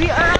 We are